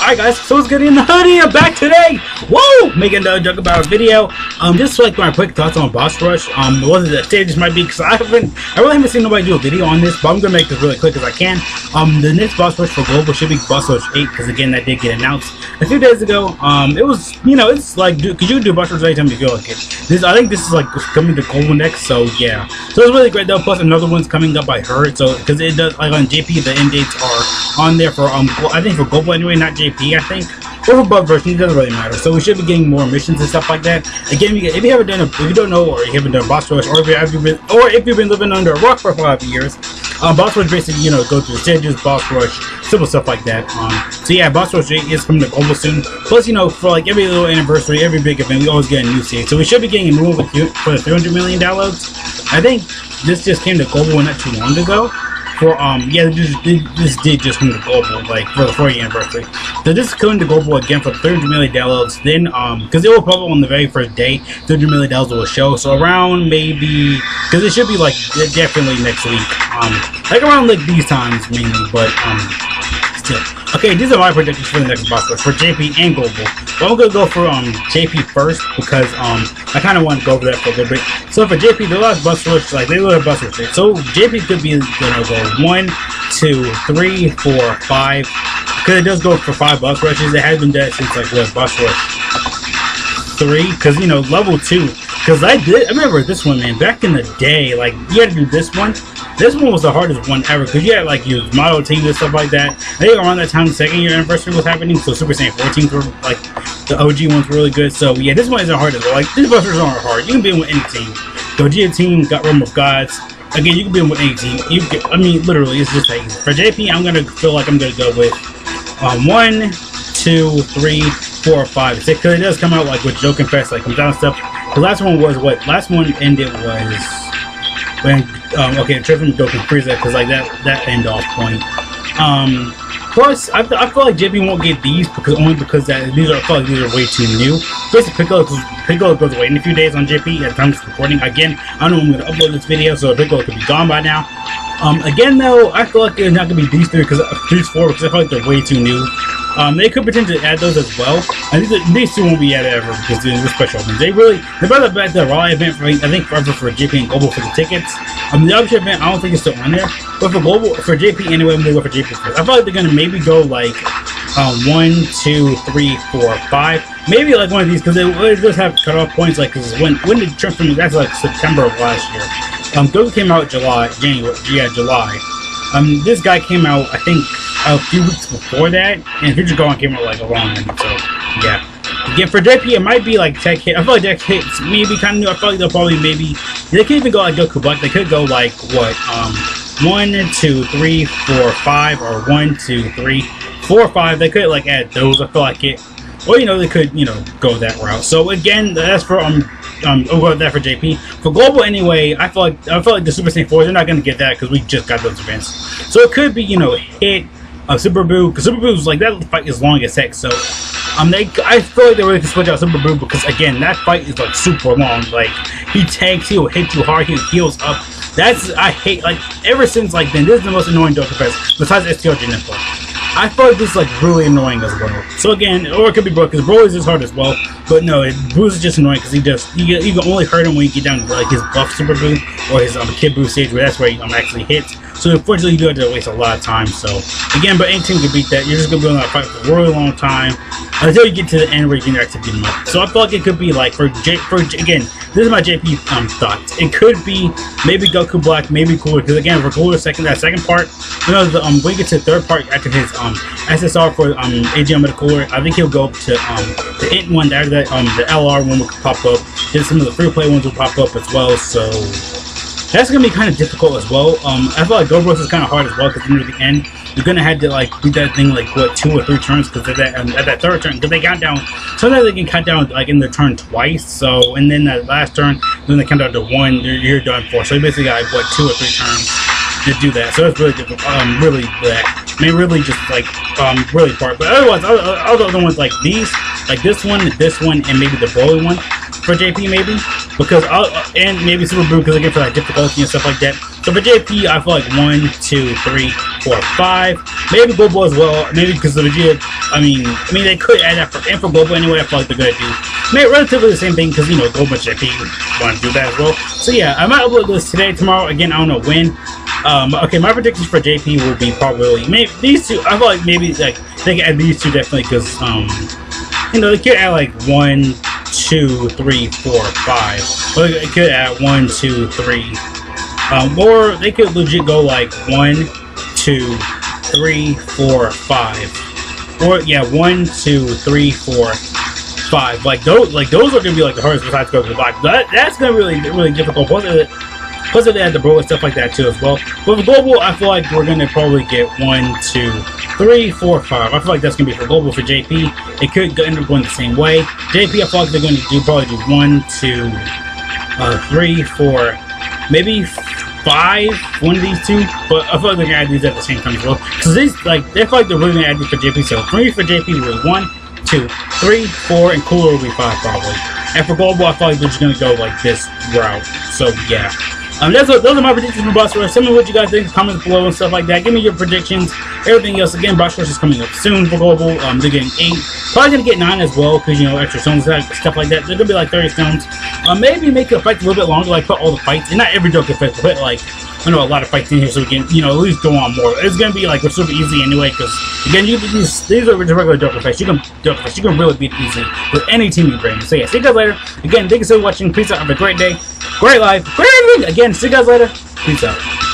Alright guys, so it's good in the hoodie, I'm back today! Whoa! Making another joke about a video. Um, just like my quick thoughts on Boss Rush. Um, it the stages might be because I haven't, I really haven't seen nobody do a video on this, but I'm gonna make this really quick as I can. Um, the next Boss Rush for Global should be Boss Rush 8, because again, that did get announced a few days ago. Um, it was, you know, it's like, because you can do Boss Rush anytime you feel like it. This, I think this is like coming to Global next, so yeah. So it's really great though, plus another one's coming up, I heard, so, because it does, like on JP, the end dates are on there for, um, I think for Global anyway, not JP. JP, I think. Or bug version, it doesn't really matter. So we should be getting more missions and stuff like that. Again, if you haven't done, a, if you don't know, or you haven't done boss rush, or if you have been, or if you've been living under a rock for five years, um, boss rush basically, you know, go through the stages, boss rush, simple stuff like that. Um, so yeah, boss rush is coming global soon. Plus, you know, for like every little anniversary, every big event, we always get a new stage. So we should be getting a new one for the 300 million downloads. I think this just came to global not too long ago for um yeah this, this did just come to global like for the 40th anniversary. So this is coming to global again for 300 million downloads. Then um because it will probably on the very first day 300 million downloads will show. So around maybe because it should be like definitely next week. Um like around like these times mainly but um still Okay, these are my predictions for the next boss rush for JP and Global. But I'm gonna go for um JP first because um I kind of want to go over that for a little bit. So for JP, the last boss rush, like they were a boss rush. So JP could be gonna go one, two, three, four, five. Because it does go for five boss rushes. It has been dead since like what boss rush three. Because you know level two. Because I did, I remember this one, man. Back in the day, like you had to do this one this one was the hardest one ever because you had like your model teams and stuff like that. I think around that time, the second year anniversary was happening, so Super Saiyan 4s were like the OG ones were really good. So yeah, this one isn't hard as well. Like these busters aren't hard. You can be in with any team. Gogeta team got Realm of Gods. Again, you can be in with any team. You can, I mean, literally, it's just like for JP. I'm gonna feel like I'm gonna go with um, one, two, three, four, five, six. Because it does come out like with Joking Fest, like comes down stuff. The last one was what? Last one ended was when um, okay, Tripping Goku Frieza because like that that end off point. Um, plus, I, I feel like JP won't get these because only because that these are I feel like these are way too new. Basically, Piccolo Piccolo goes away in a few days on JP at time of recording. Again, I don't know when I'm gonna upload this video, so Piccolo could be gone by now. Um, again though, I feel like it's not gonna be these three because uh, these four because I feel like they're way too new. Um, they could potentially add those as well. I think these two won't be added ever because they're special. They really, they're better back the Raw event for, I think forever for JP and Global for the tickets. Um, the other event, I don't think it's still on there. But for Global, for JP anyway, I'm gonna go for JP first. I feel like they're gonna maybe go like um, one, two, three, four, five. Maybe like one of these because they, they just have cutoff points. Like cause when when did transfer? That's like September of last year. Um, Goku came out July, January, yeah, July. Um, this guy came out, I think, a few weeks before that, and Future Gohan came out like around then. So, yeah. Again, for JP, it might be like TEQ Hit. I feel like TEQ Hits maybe kind of new. I feel like they'll probably maybe they could even go like Goku Black. They could go like what um one, two, three, four, five, or one, two, three, four, five. They could like add those. I feel like it. Or you know they could you know go that route. So again, that's for um um over that for JP. For global anyway, I feel like I feel like the Super Saiyan 4s are not gonna get that because we just got those events. So it could be you know hit uh, Super Buu because Super Buu's like that fight is long as heck. So um they I feel like they really can switch out Super Buu because again that fight is like super long. Like he tanks, he'll hit you hard, he heals up. That's I hate like ever since like then this is the most annoying Dokkan Fest besides STL Info. I like this is like really annoying as well. So again, or it could be Brook because Broly's is hard as well. But no, it, Bruce is just annoying because he just you, you can only hurt him when you get down to like his buff Super Buu or his um, Kid Buu stage where that's where he um, actually hits. So unfortunately, you do have to waste a lot of time. So again, but any team can beat that. You're just gonna be on that fight for a really long time until you get to the end where you can actually beat him up. So I feel like it could be like for J for again, this is my JP um thoughts. It could be maybe Goku Black, maybe Cooler because again for Cooler second that second part, you know the um when you get to the third part after his um SSR for um AGL with Cooler, I think he'll go up to um the Int one after that um the LR one will pop up. Then some of the free play ones will pop up as well. So that's gonna be kind of difficult as well. Um, I feel like Go Bros is kind of hard as well because near the end you're gonna have to like do that thing like what two or three turns because at that um, at that third turn because they count down. so that they can count down like in the turn twice. So and then that last turn then they count down to one. You're, you're done for. So you basically got like, what two or three turns to do that. So it's really difficult. Um, really that. I mean, really just like um, really hard. But otherwise, other, other ones like these, like this one, this one, and maybe the Broly one for JP maybe because I'll, and maybe Super Buu because again for like difficulty and stuff like that. So for JP, I feel like one, two, three, four, five. Maybe Global as well. Maybe because the Vegeta. I mean, I mean they could add that for and for Global anyway. I feel like they're gonna do maybe relatively the same thing because you know Global JP want to do that as well. So yeah, I might upload this today, tomorrow. Again, I don't know when. Um, okay, my predictions for JP will be probably maybe these two. I feel like maybe like they can add these two definitely because um, you know they could add like one, two, three, four, five. Or they could add one, two, three. Um, or they could legit go like one, two, three, four, five. Or yeah, one, two, three, four, five. Like those, like those are gonna be like the hardest besides go to the box. That that's gonna be really really difficult. Plus, it, plus they had the bro and stuff like that too as well. But for global, I feel like we're gonna probably get one, two, three, four, five. I feel like that's gonna be for global for JP. It could end up going the same way. JP, I feel like they're gonna do probably do one, two, uh, three, four, maybe five, one of these two, but I feel like they're gonna add these at the same time as well. Because these, like, they feel like they're really gonna add these for JP. So three for JP be one, two, three, four, and cooler will be five probably. And for global, I feel like they're just gonna go like this route. So yeah. Um, that's what, those are my predictions for Boss Rush. Tell me what you guys think. Comments below and stuff like that. Give me your predictions. Everything else. Again, Boss Rush is coming up soon for Global. Um, they're getting 8. Probably to get 9 as well because, you know, extra stones, stuff like that. They're to be like 30 stones. Uh, maybe make the fight a little bit longer, like put all the fights. And not every joke effect, but like I know a lot of fights in here, so we can, you know, at least go on more. It's gonna be like super easy anyway, because again, you these these are just regular Joker fights. You can Joker fights. You can really beat easy with any team you bring. So yeah, see you guys later. Again, thank you so much for watching. Peace out. Have a great day, great life, great everything. Again, see you guys later. Peace out.